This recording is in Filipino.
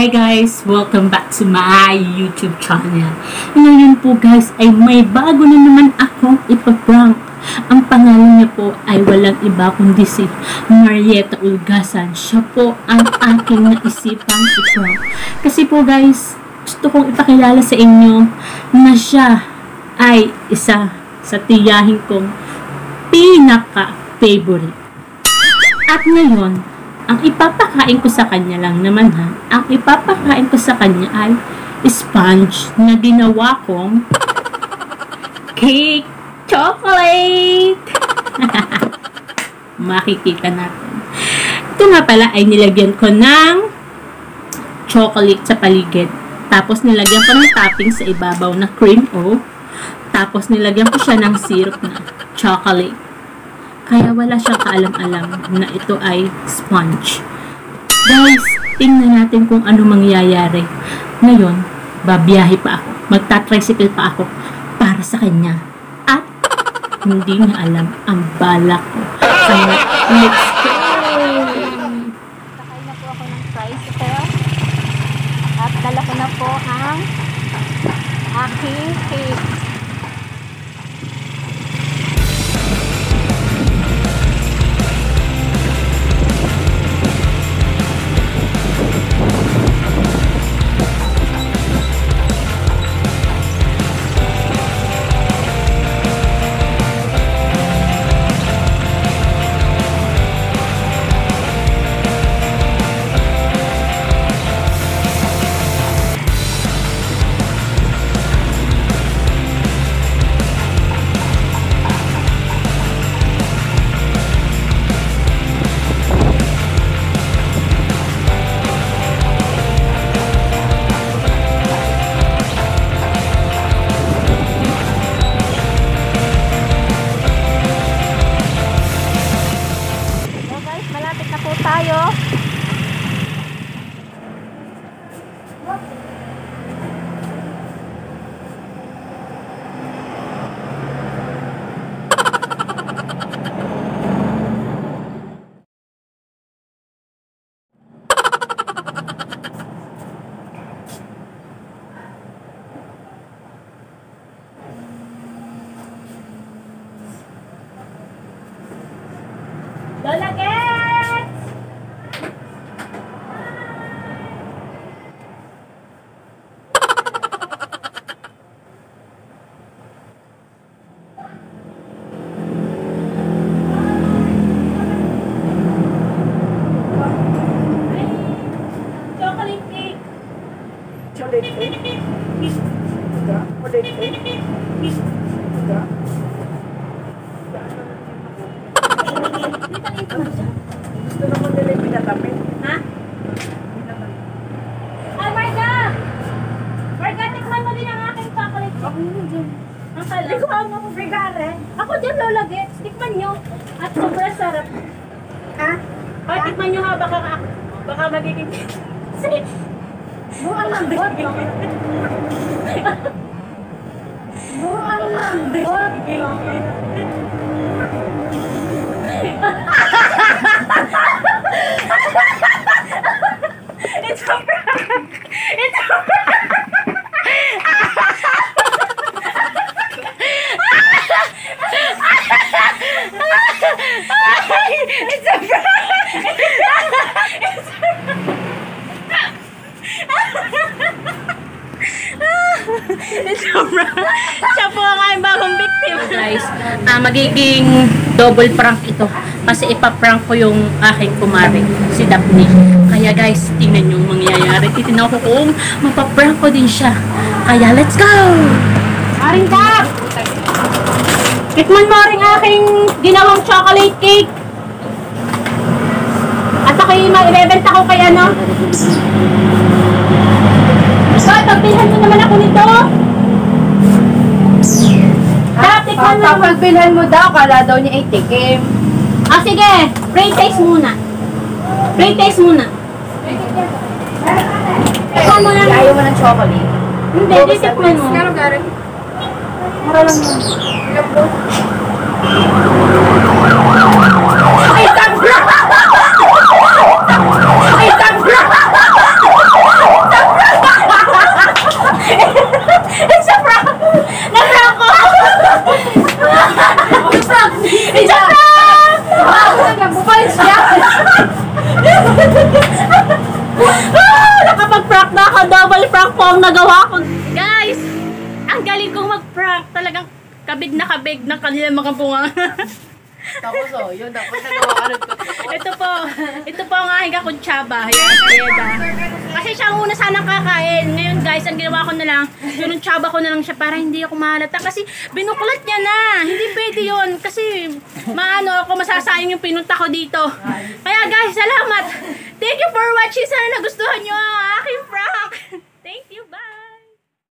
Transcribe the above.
Hi guys! Welcome back to my YouTube channel. Ngayon po guys ay may bago na naman akong ipaprank. Ang pangalan niya po ay walang iba kundi si Marietta Ulgasan. Siya po ang aking naisipang iprank. Kasi po guys, gusto kong ipakilala sa inyo na siya ay isa sa tiyahin kong pinaka-favorite. At ngayon, ang ipapakain ko sa kanya lang naman ha, ang ipapakain ko sa kanya ay sponge na ginawa kong cake chocolate. Makikita natin. Ito nga pala ay nilagyan ko ng chocolate sa paligid. Tapos nilagyan ko ng topping sa ibabaw na cream o tapos nilagyan ko siya ng syrup na chocolate. Kaya wala siyang kaalam-alam na ito ay sponge. Guys, tingnan natin kung ano mangyayari. Ngayon, babiyahe pa ako. Magta-tricycle pa ako para sa kanya. At hindi niya alam ang balak ko. Kaya, let's go! Sakay na po ako ng tricycle. At dala ko na po ang aking cake. Lola Gets! Chocolate cake! Chocolate cake? Chocolate cake? Gusto naman nila yung pinatamin. Ha? Ay, Marga! Marga, tikman mo din ang aking chocolate cake. Ako yun dyan. Ang kala. Hindi ko ang mga regale. Ako dyan, Lola Gets. Tikman nyo. At sobrang sarap. Ha? O, tikman nyo ha. Baka, baka magiging... Buang lambot. Buang lambot. It's a prank! It's a prank! It's a prank! It's a prank! Siya po ang aking bagong victim. Guys, ah, magiging double prank ito. Kasi ipaprank ko yung aking kumari, si Daphne. Kaya guys, tingnan yung mangyayari. Titinaw ko kung mapaprank ko din siya. Kaya let's go! Aring Kap! Tikman mo rin aking ginawang chocolate cake. At ako'y maibebenta ko kay ano. So, pagbilhan mo naman ako nito. Kap, tikman mo. Kapag bilhan mo daw, kala daw niya ay tikim. Ah, sige. Free taste muna. Free taste muna. Mo na. Ayaw mo ng chocolate. Hindi, di tikman mo. Gary? Mura lang sabra! Ay, sabra! prank na ako. Double prank po ang nagawa ko. Guys, ang galing kong mag-prank. Talagang kabig na kabig ng kanilang mga bunga. Tapos oh, yun. Tapos nagawa ka nun. ito po, ito po ang aking kakuntsaba. Yan, Yeda. Kasi siya ang una sanang kakain. Ngayon guys, ang ginawa ko na lang, yung tsaba ko na lang siya para hindi ako mahalata. Kasi binuklat niya na. Hindi pwede yun. Kasi maano ako, masasayang yung pinunta ko dito. Kaya guys, salamat. Thank you for watching. Sana nagustuhan nyo ang.